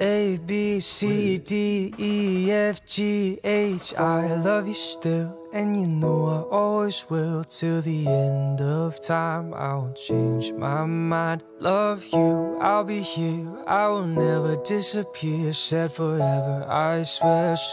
A, B, C, D, E, F, G, H. I love you still, and you know I always will. Till the end of time, I won't change my mind. Love you, I'll be here, I will never disappear. Said forever, I swear so.